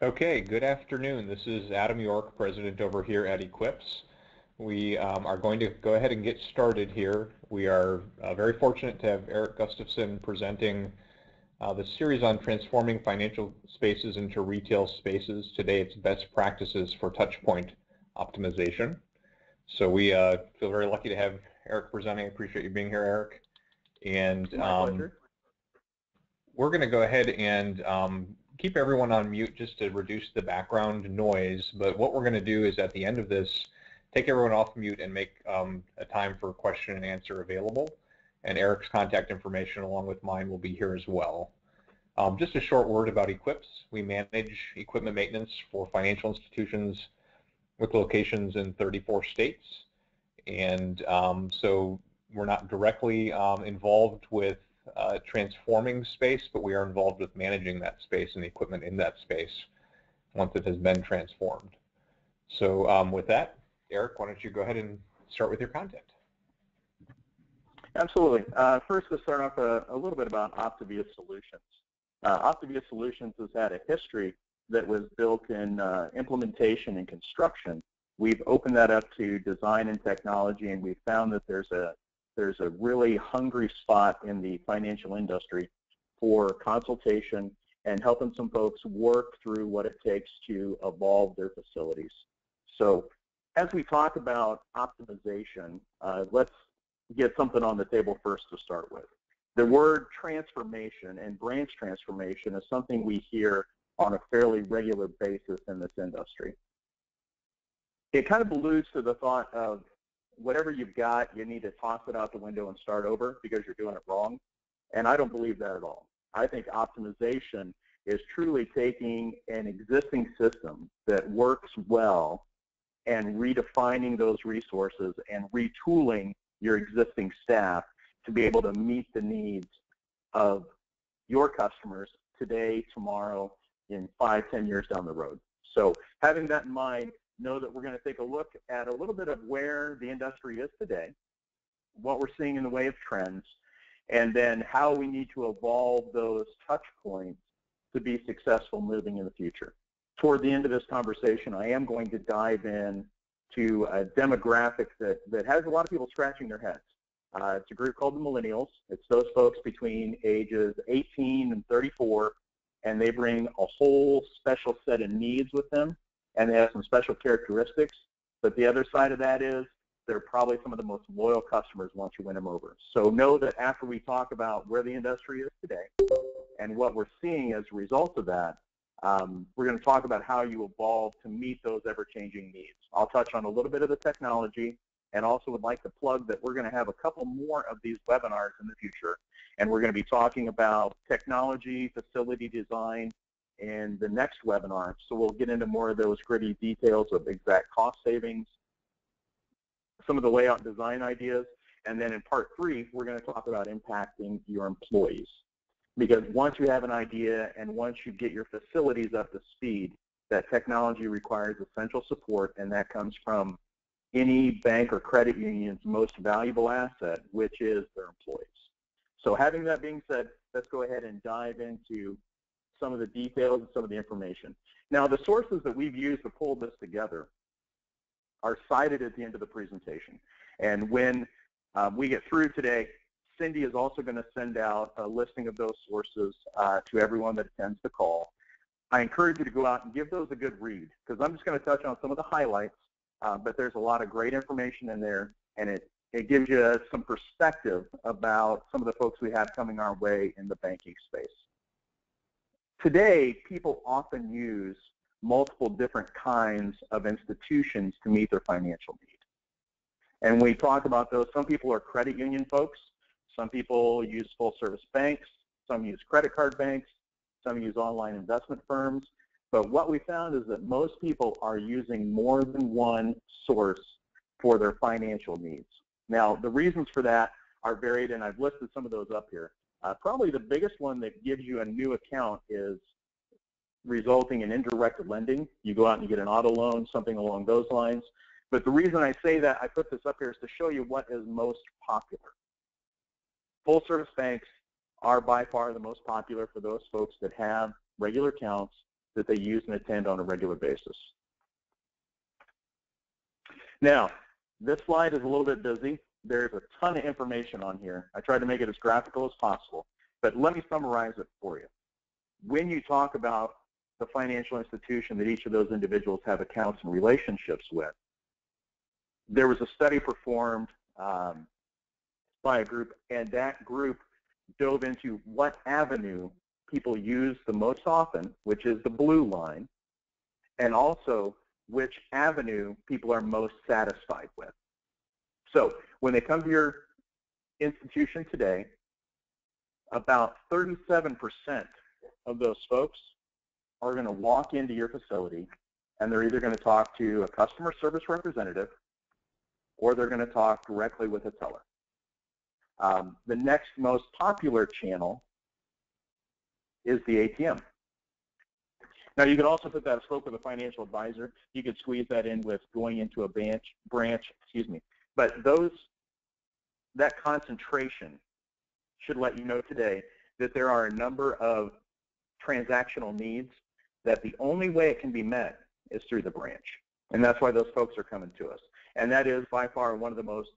Okay, good afternoon. This is Adam York, president over here at Equips. We um, are going to go ahead and get started here. We are uh, very fortunate to have Erik Gustafson presenting uh, the series on transforming financial spaces into retail spaces. Today it's best practices for touchpoint optimization. So we uh, feel very lucky to have Erik presenting. I appreciate you being here, Erik. And um, we're going to go ahead and um, keep everyone on mute just to reduce the background noise. But what we're going to do is at the end of this, take everyone off mute and make um, a time for question and answer available. And Erik's contact information along with mine will be here as well. Um, just a short word about Equips. We manage equipment maintenance for financial institutions with locations in 34 states. And um, so we're not directly um, involved with uh, transforming space, but we are involved with managing that space and the equipment in that space once it has been transformed. So um, with that, Erik, why don't you go ahead and start with your content. Absolutely. Uh, first, we'll start off a, a, little bit about OptiVia Solutions. Uh, OptiVia Solutions has had a history that was built in uh, implementation and construction. We've opened that up to design and technology, and we've found that there's a there's a really hungry spot in the financial industry for consultation and helping some folks work through what it takes to evolve their facilities. So as we talk about optimization, uh, let's get something on the table first to start with. The word transformation and branch transformation is something we hear on a fairly regular basis in this industry. It kind of alludes to the thought of whatever you've got, you need to toss it out the window and start over because you're doing it wrong. And I don't believe that at all. I think optimization is truly taking an existing system that works well and redefining those resources and retooling your existing staff to be able to meet the needs of your customers today, tomorrow, in five, ten years down the road. So having that in mind, know that we're going to take a look at a little bit of where the industry is today, what we're seeing in the way of trends, and then how we need to evolve those touch points to be successful moving in the future. Toward the end of this conversation, I am going to dive in to a demographic that, that has a lot of people scratching their heads. Uh, it's a group called the millennials. It's those folks between ages 18 and 34, and they bring a whole special set of needs with them and they have some special characteristics. But the other side of that is they're probably some of the most loyal customers once you win them over. So know that after we talk about where the industry is today and what we're seeing as a result of that, um, we're going to talk about how you evolve to meet those ever-changing needs. I'll touch on a little bit of the technology and also would like to plug that we're going to have a couple more of these webinars in the future. And we're going to be talking about technology, facility design, in the next webinar. So we'll get into more of those gritty details of exact cost savings, some of the layout design ideas, and then in part three, we're going to talk about impacting your employees. Because once you have an idea and once you get your facilities up to speed, that technology requires essential support, and that comes from any bank or credit union's most valuable asset, which is their employees. So having that being said, let's go ahead and dive into some of the details and some of the information. Now, the sources that we've used to pull this together are cited at the end of the presentation. And when um, we get through today, Cindy is also going to send out a listing of those sources uh, to everyone that attends the call. I encourage you to go out and give those a good read because I'm just going to touch on some of the highlights, uh, but there's a lot of great information in there, and it, it gives you some perspective about some of the folks we have coming our way in the banking space. Today, people often use multiple different kinds of institutions to meet their financial need. And we talk about those, some people are credit union folks, some people use full service banks, some use credit card banks, some use online investment firms. But what we found is that most people are using more than one source for their financial needs. Now, the reasons for that are varied, and I've listed some of those up here. Uh, probably the biggest one that gives you a new account is resulting in indirect lending. You go out and you get an auto loan, something along those lines. But the reason I say that, I put this up here, is to show you what is most popular. Full service banks are by far the most popular for those folks that have regular accounts that they use and attend on a regular basis. Now, this slide is a little bit busy. There's a ton of information on here. I tried to make it as graphical as possible, but let me summarize it for you. When you talk about the financial institution that each of those individuals have accounts and relationships with, there was a study performed um, by a group, and that group dove into what avenue people use the most often, which is the blue line, and also which avenue people are most satisfied with. So when they come to your institution today, about 37% of those folks are going to walk into your facility and they're either going to talk to a customer service representative or they're going to talk directly with a teller. Um, the next most popular channel is the ATM. Now you could also put that scope of a financial advisor. You could squeeze that in with going into a branch, branch, excuse me. But those, that concentration should let you know today that there are a number of transactional needs that the only way it can be met is through the branch. And that's why those folks are coming to us. And that is by far one of the most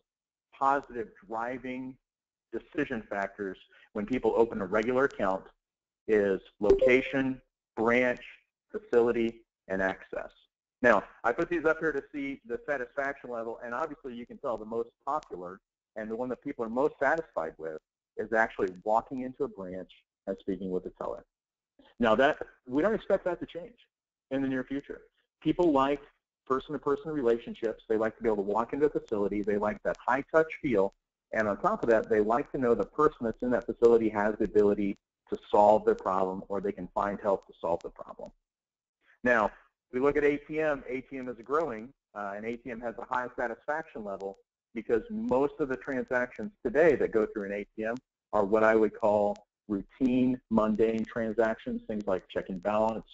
positive driving decision factors when people open a regular account is location, branch, facility, and access. Now, I put these up here to see the satisfaction level, and obviously you can tell the most popular and the one that people are most satisfied with is actually walking into a branch and speaking with the teller. Now, that we don't expect that to change in the near future. People like person-to-person -person relationships. They like to be able to walk into a facility. They like that high-touch feel. And on top of that, they like to know the person that's in that facility has the ability to solve their problem or they can find help to solve the problem. Now, we look at ATM, ATM is growing, uh, and ATM has a high satisfaction level because most of the transactions today that go through an ATM are what I would call routine, mundane transactions, things like checking balance,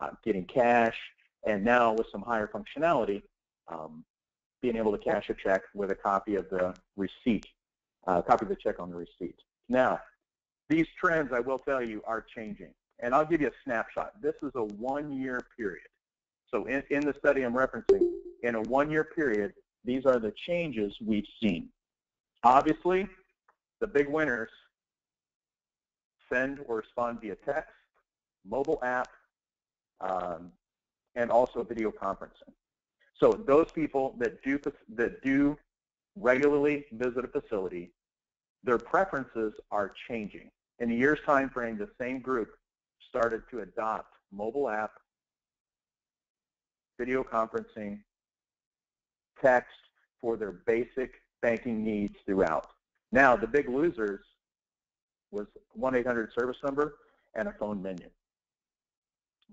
uh, getting cash, and now with some higher functionality, um, being able to cash a check with a copy of the receipt, uh, copy of the check on the receipt. Now, these trends, I will tell you, are changing. And I'll give you a snapshot. This is a one-year period. So in, in the study I'm referencing, in a one-year period, these are the changes we've seen. Obviously, the big winners send or respond via text, mobile app, um, and also video conferencing. So those people that do that do regularly visit a facility, their preferences are changing. In a year's time frame, the same group started to adopt mobile app, video conferencing, text for their basic banking needs throughout. Now, the big losers was 1-800 service number and a phone menu.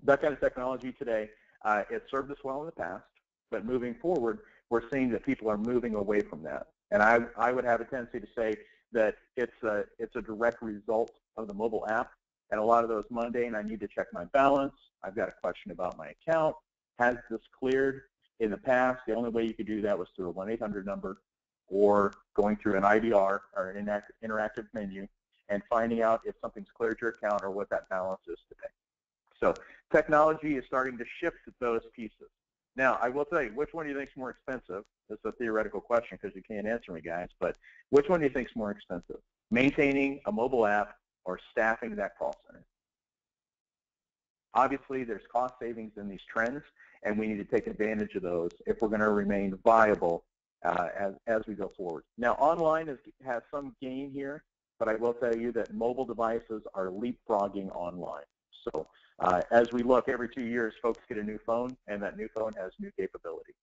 That kind of technology today, uh, it served us well in the past, but moving forward, we're seeing that people are moving away from that. And I, I would have a tendency to say that it's a, it's a direct result of the mobile app and a lot of those mundane, I need to check my balance, I've got a question about my account, has this cleared? In the past, the only way you could do that was through a 1-800 number or going through an IVR or an interactive menu and finding out if something's cleared your account or what that balance is today. So technology is starting to shift those pieces. Now, I will tell you, which one do you think is more expensive? It's a theoretical question because you can't answer me, guys, but which one do you think is more expensive? Maintaining a mobile app or staffing that call center. Obviously, there's cost savings in these trends, and we need to take advantage of those if we're going to remain viable uh, as, as we go forward. Now, online is, has some gain here, but I will tell you that mobile devices are leapfrogging online. So uh, as we look, every two years, folks get a new phone, and that new phone has new capability.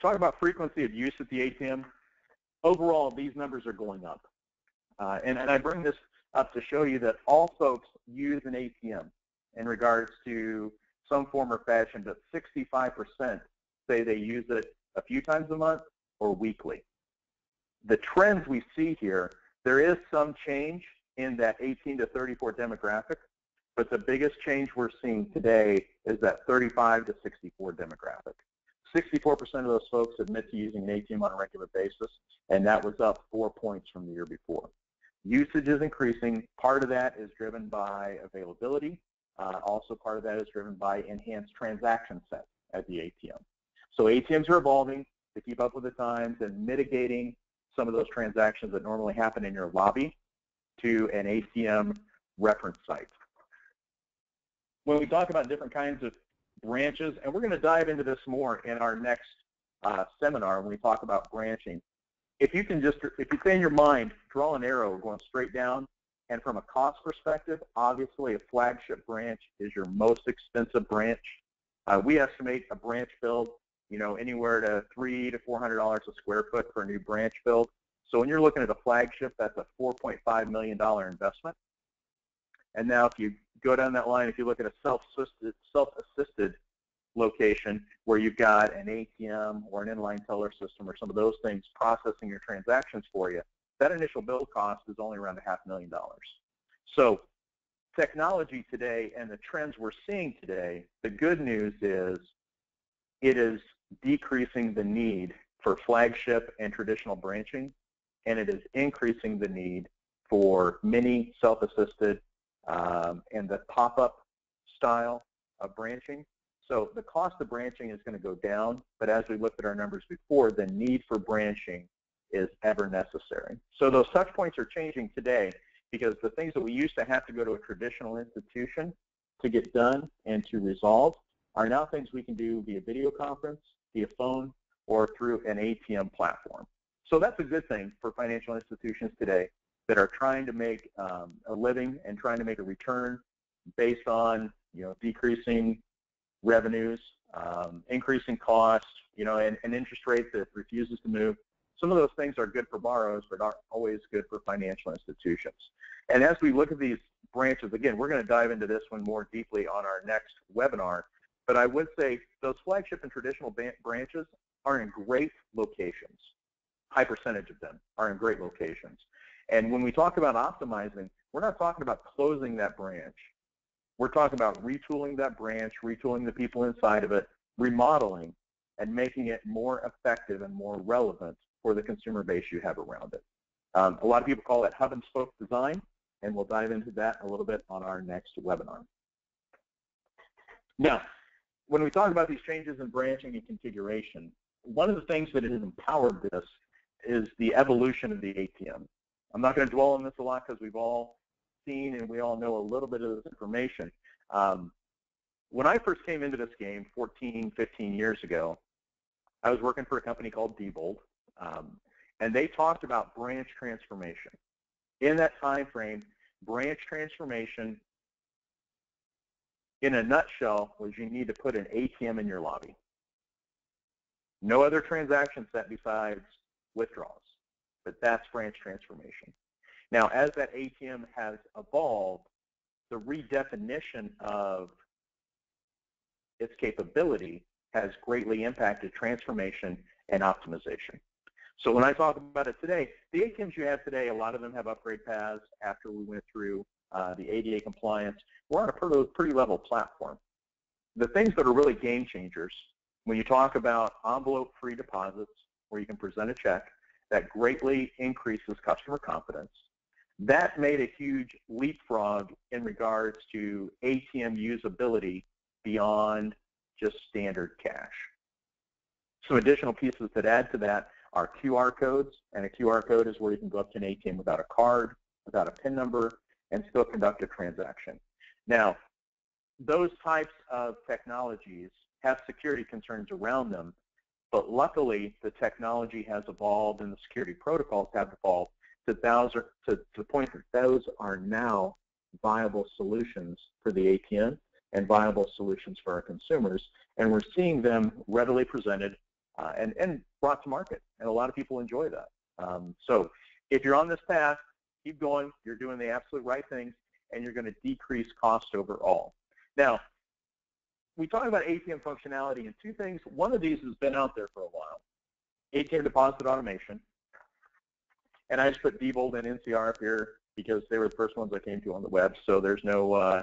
Talk about frequency of use at the ATM. Overall, these numbers are going up. Uh, and, and I bring this up to show you that all folks use an ATM in regards to some form or fashion, but 65% say they use it a few times a month or weekly. The trends we see here, there is some change in that 18 to 34 demographic, but the biggest change we're seeing today is that 35 to 64 demographic. 64% of those folks admit to using an ATM on a regular basis, and that was up four points from the year before. Usage is increasing. Part of that is driven by availability. Uh, also part of that is driven by enhanced transaction sets at the ATM. So ATMs are evolving to keep up with the times and mitigating some of those transactions that normally happen in your lobby to an ATM reference site. When we talk about different kinds of branches, and we're going to dive into this more in our next uh, seminar when we talk about branching. If you can just, if you say in your mind, draw an arrow going straight down, and from a cost perspective, obviously a flagship branch is your most expensive branch. Uh, we estimate a branch build, you know, anywhere to three to four hundred dollars a square foot for a new branch build. So when you're looking at a flagship, that's a 4.5 million dollar investment. And now if you go down that line, if you look at a self-assisted, self-assisted location where you've got an ATM or an inline teller system or some of those things processing your transactions for you, that initial build cost is only around a half million dollars. So technology today and the trends we're seeing today, the good news is it is decreasing the need for flagship and traditional branching, and it is increasing the need for mini self-assisted um, and the pop-up style of branching. So the cost of branching is going to go down, but as we looked at our numbers before, the need for branching is ever necessary. So those touch points are changing today because the things that we used to have to go to a traditional institution to get done and to resolve are now things we can do via video conference, via phone, or through an ATM platform. So that's a good thing for financial institutions today that are trying to make um, a living and trying to make a return based on you know decreasing revenues, um, increasing costs, you know, and an interest rate that refuses to move. Some of those things are good for borrowers, but aren't always good for financial institutions. And as we look at these branches, again, we're going to dive into this one more deeply on our next webinar. But I would say those flagship and traditional branches are in great locations. High percentage of them are in great locations. And when we talk about optimizing, we're not talking about closing that branch. We're talking about retooling that branch, retooling the people inside of it, remodeling, and making it more effective and more relevant for the consumer base you have around it. Um, a lot of people call it hub and spoke design, and we'll dive into that a little bit on our next webinar. Now, when we talk about these changes in branching and configuration, one of the things that has empowered this is the evolution of the ATM. I'm not going to dwell on this a lot because we've all seen and we all know a little bit of this information. Um, when I first came into this game 14, 15 years ago, I was working for a company called Diebold, um, and they talked about branch transformation. In that time frame, branch transformation, in a nutshell, was you need to put an ATM in your lobby. No other transaction set besides withdrawals, but that's branch transformation. Now, as that ATM has evolved, the redefinition of its capability has greatly impacted transformation and optimization. So when I talk about it today, the ATMs you have today, a lot of them have upgrade paths after we went through uh, the ADA compliance. We're on a pretty, pretty level platform. The things that are really game changers, when you talk about envelope-free deposits, where you can present a check, that greatly increases customer confidence. That made a huge leapfrog in regards to ATM usability beyond just standard cash. Some additional pieces that add to that are QR codes, and a QR code is where you can go up to an ATM without a card, without a PIN number, and still conduct a transaction. Now, those types of technologies have security concerns around them, but luckily the technology has evolved and the security protocols have evolved to, those are, to, to the point that those are now viable solutions for the ATM and viable solutions for our consumers. And we're seeing them readily presented and, and brought to market. And a lot of people enjoy that. Um, so if you're on this path, keep going. You're doing the absolute right things, and you're going to decrease cost overall. Now, we talk about ATM functionality and two things. One of these has been out there for a while. ATM deposit automation. And I just put Diebold and NCR up here because they were the first ones I came to on the web. So there's no uh,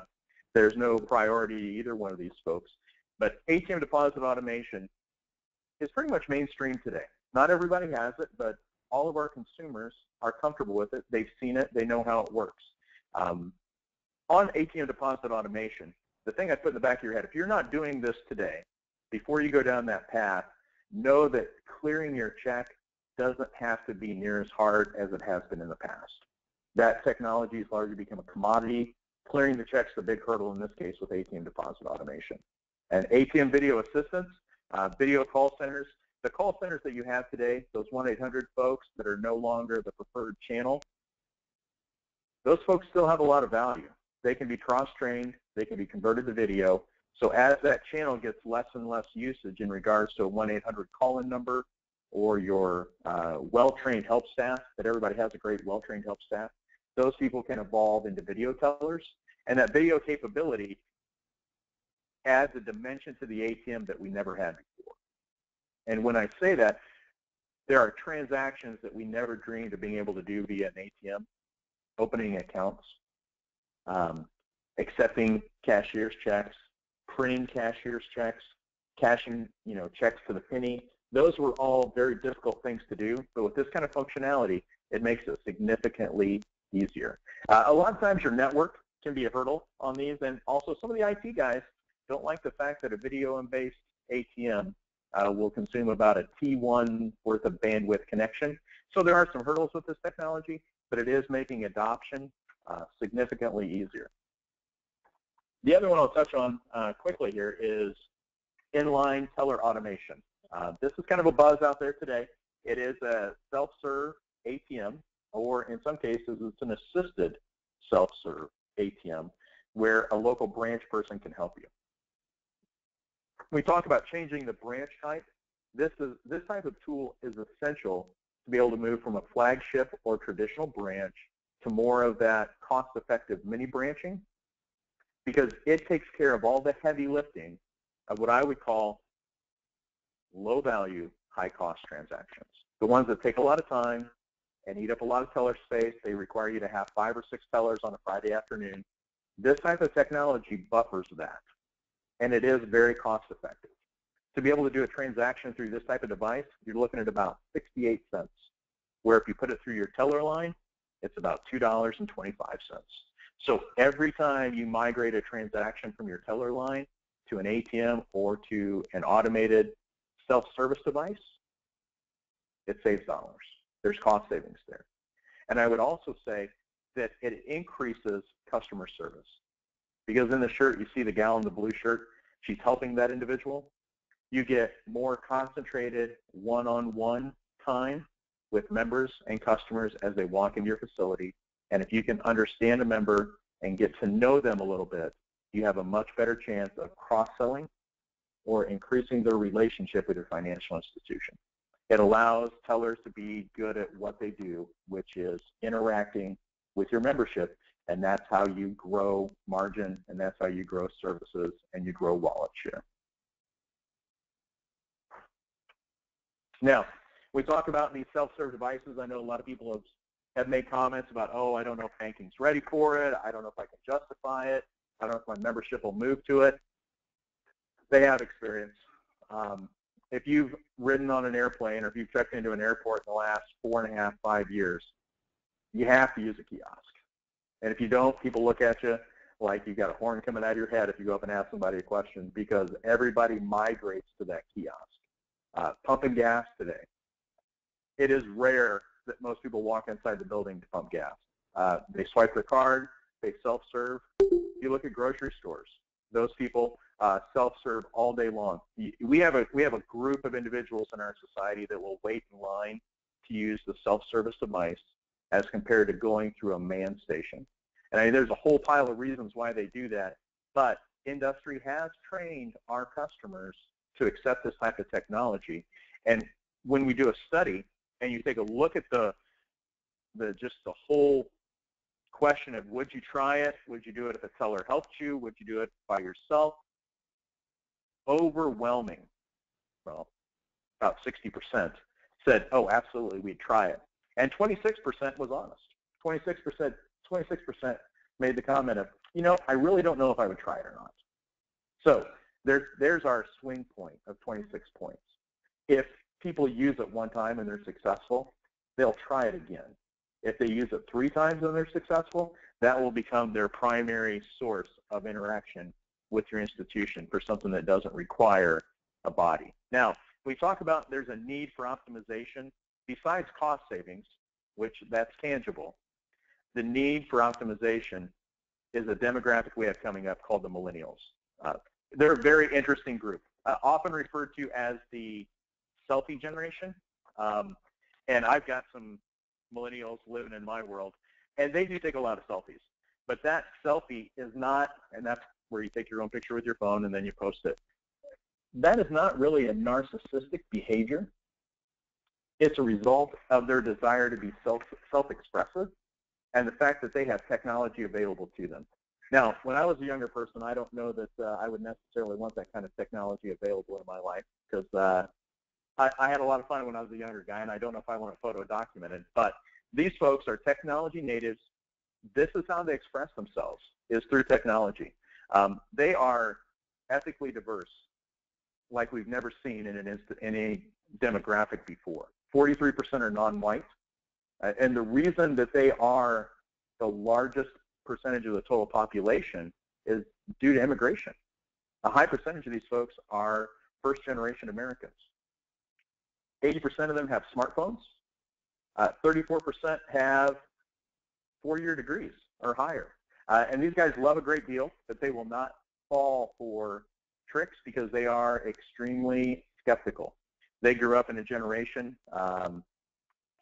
there's no priority either one of these folks. But ATM deposit automation is pretty much mainstream today. Not everybody has it, but all of our consumers are comfortable with it. They've seen it. They know how it works. Um, on ATM deposit automation, the thing I put in the back of your head, if you're not doing this today, before you go down that path, know that clearing your check doesn't have to be near as hard as it has been in the past. That technology has largely become a commodity. Clearing the check's the big hurdle in this case with ATM deposit automation. And ATM video assistance, uh, video call centers, the call centers that you have today, those 1-800 folks that are no longer the preferred channel, those folks still have a lot of value. They can be cross-trained, they can be converted to video. So as that channel gets less and less usage in regards to a 1-800 call-in number or your uh, well-trained help staff, that everybody has a great well-trained help staff, those people can evolve into video tellers. And that video capability adds a dimension to the ATM that we never had before. And when I say that, there are transactions that we never dreamed of being able to do via an ATM, opening accounts, um, accepting cashier's checks, printing cashier's checks, cashing you know checks to the penny. Those were all very difficult things to do, but with this kind of functionality, it makes it significantly easier. Uh, a lot of times your network can be a hurdle on these, and also some of the IT guys don't like the fact that a video-based ATM uh, will consume about a T1 worth of bandwidth connection. So there are some hurdles with this technology, but it is making adoption uh, significantly easier. The other one I'll touch on uh, quickly here is inline teller automation. Uh, this is kind of a buzz out there today. It is a self-serve ATM, or in some cases, it's an assisted self-serve ATM where a local branch person can help you. We talk about changing the branch type, this, is, this type of tool is essential to be able to move from a flagship or traditional branch to more of that cost-effective mini branching because it takes care of all the heavy lifting of what I would call low-value, high-cost transactions. The ones that take a lot of time and eat up a lot of teller space. They require you to have five or six tellers on a Friday afternoon. This type of technology buffers that and it is very cost effective. To be able to do a transaction through this type of device, you're looking at about 68 cents, where if you put it through your teller line, it's about $2.25. So every time you migrate a transaction from your teller line to an ATM or to an automated self-service device, it saves dollars. There's cost savings there. And I would also say that it increases customer service. Because in the shirt, you see the gal in the blue shirt, she's helping that individual. You get more concentrated one-on-one time with members and customers as they walk into your facility. And if you can understand a member and get to know them a little bit, you have a much better chance of cross-selling or increasing their relationship with your financial institution. It allows tellers to be good at what they do, which is interacting with your membership and that's how you grow margin, and that's how you grow services, and you grow wallet share. Now, we talk about these self-serve devices. I know a lot of people have, have made comments about, oh, I don't know if banking's ready for it. I don't know if I can justify it. I don't know if my membership will move to it. They have experience. Um, if you've ridden on an airplane or if you've checked into an airport in the last four and a half, five years, you have to use a kiosk. And if you don't, people look at you like you got a horn coming out of your head if you go up and ask somebody a question because everybody migrates to that kiosk. Uh, pumping gas today. It is rare that most people walk inside the building to pump gas. Uh, they swipe their card, they self-serve. You look at grocery stores. Those people uh, self-serve all day long. We have a we have a group of individuals in our society that will wait in line to use the self-service device as compared to going through a man station. And I mean, there's a whole pile of reasons why they do that, but industry has trained our customers to accept this type of technology. And when we do a study and you take a look at the, the just the whole question of would you try it, would you do it if a seller helped you, would you do it by yourself, overwhelming, well, about 60% said, oh, absolutely, we'd try it. And 26% was honest. 26%, 26% made the comment of, you know, I really don't know if I would try it or not. So there's, there's our swing point of 26 points. If people use it one time and they're successful, they'll try it again. If they use it three times and they're successful, that will become their primary source of interaction with your institution for something that doesn't require a body. Now, we talk about there's a need for optimization. Besides cost savings, which that's tangible, the need for optimization is a demographic we have coming up called the millennials. Uh, they're a very interesting group, uh, often referred to as the selfie generation. Um, and I've got some millennials living in my world, and they do take a lot of selfies. But that selfie is not, and that's where you take your own picture with your phone and then you post it. That is not really a narcissistic behavior. It's a result of their desire to be self, self-expressive and the fact that they have technology available to them. Now, when I was a younger person, I don't know that uh, I would necessarily want that kind of technology available in my life because uh, I, I had a lot of fun when I was a younger guy, and I don't know if I want a photo documented. But these folks are technology natives. This is how they express themselves, is through technology. Um, they are ethically diverse, like we've never seen in, an in a demographic before. 43% are non-white. Uh, and the reason that they are the largest percentage of the total population is due to immigration. A high percentage of these folks are first-generation Americans. 80% of them have smartphones. 34% uh, have four-year degrees or higher. Uh, and these guys love a great deal, but they will not fall for tricks because they are extremely skeptical. They grew up in a generation um,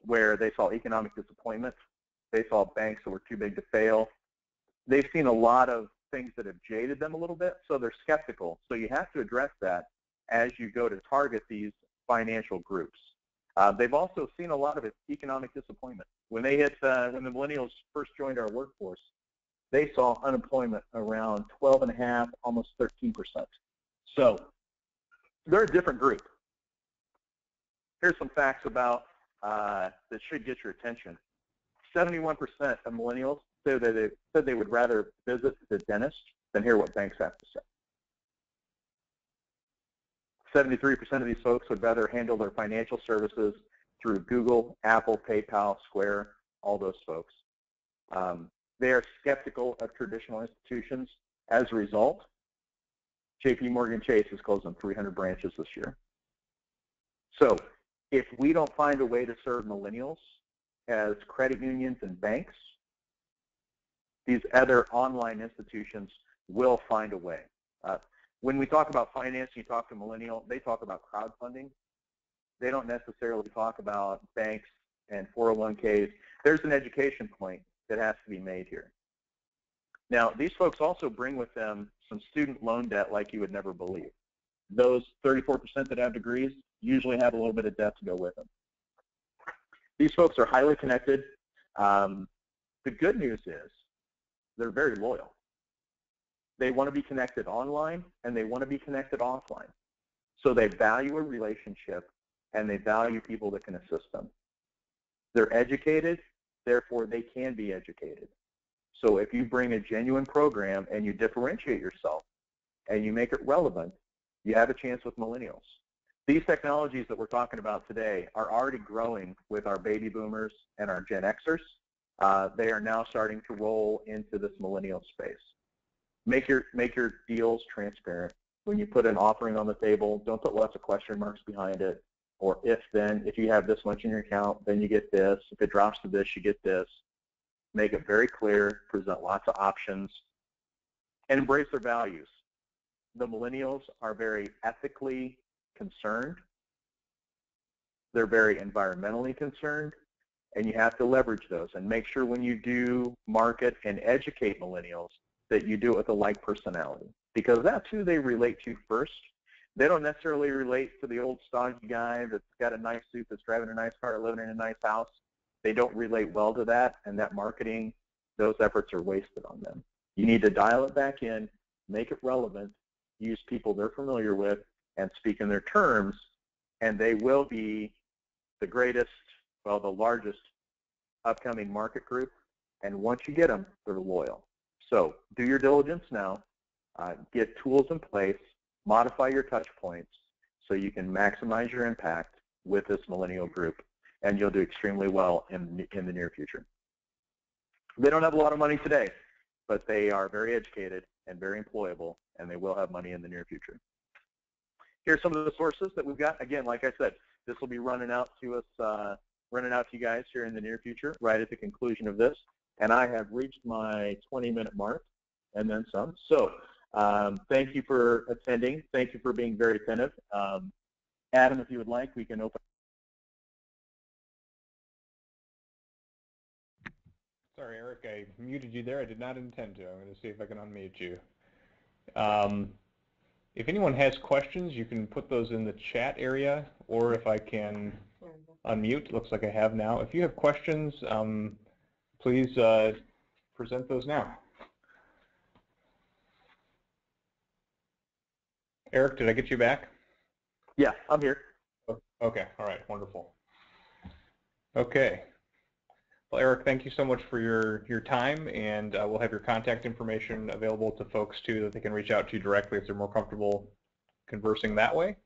where they saw economic disappointment. They saw banks that were too big to fail. They've seen a lot of things that have jaded them a little bit, so they're skeptical. So you have to address that as you go to target these financial groups. Uh, they've also seen a lot of economic disappointment. When they hit, uh, when the millennials first joined our workforce, they saw unemployment around 12 and a half, almost 13 percent. So they're a different group. Here's some facts about uh, that should get your attention. 71% of millennials say that they, said they would rather visit the dentist than hear what banks have to say. 73% of these folks would rather handle their financial services through Google, Apple, PayPal, Square, all those folks. Um, they are skeptical of traditional institutions. As a result, JP Morgan Chase is closing 300 branches this year. So if we don't find a way to serve millennials as credit unions and banks, these other online institutions will find a way. Uh, when we talk about finance, you talk to millennial, they talk about crowdfunding. They don't necessarily talk about banks and 401ks. There's an education point that has to be made here. Now, these folks also bring with them some student loan debt like you would never believe. Those 34% that have degrees usually have a little bit of debt to go with them. These folks are highly connected. Um, the good news is they're very loyal. They want to be connected online and they want to be connected offline. So they value a relationship and they value people that can assist them. They're educated, therefore they can be educated. So if you bring a genuine program and you differentiate yourself and you make it relevant, you have a chance with millennials. These technologies that we're talking about today are already growing with our baby boomers and our Gen Xers. Uh, they are now starting to roll into this millennial space. Make your, make your deals transparent. When you put an offering on the table, don't put lots of question marks behind it. Or if then, if you have this much in your account, then you get this. If it drops to this, you get this. Make it very clear, present lots of options, and embrace their values. The millennials are very ethically concerned. They're very environmentally concerned, and you have to leverage those and make sure when you do market and educate millennials that you do it with a like personality because that's who they relate to first. They don't necessarily relate to the old stodgy guy that's got a nice suit, that's driving a nice car, living in a nice house. They don't relate well to that, and that marketing, those efforts are wasted on them. You need to dial it back in, make it relevant, use people they're familiar with, and speak in their terms, and they will be the greatest, well, the largest upcoming market group. And once you get them, they're loyal. So do your diligence now. Uh, get tools in place. Modify your touch points so you can maximize your impact with this millennial group, and you'll do extremely well in, in the near future. They don't have a lot of money today, but they are very educated, and very employable, and they will have money in the near future. Here's some of the sources that we've got. Again, like I said, this will be running out to us, uh, running out to you guys here in the near future, right at the conclusion of this. And I have reached my 20-minute mark and then some. So um, thank you for attending. Thank you for being very attentive. Um, Adam, if you would like, we can open. Sorry, Erik, I muted you there. I did not intend to. I'm going to see if I can unmute you. Um, if anyone has questions, you can put those in the chat area, or if I can unmute, looks like I have now. If you have questions, um, please uh, present those now. Erik, did I get you back? Yeah, I'm here. Okay, all right, wonderful. Okay. Well, Erik, thank you so much for your, your time, and uh, we'll have your contact information available to folks, too, that they can reach out to you directly if they're more comfortable conversing that way.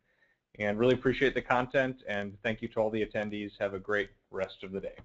And really appreciate the content, and thank you to all the attendees. Have a great rest of the day.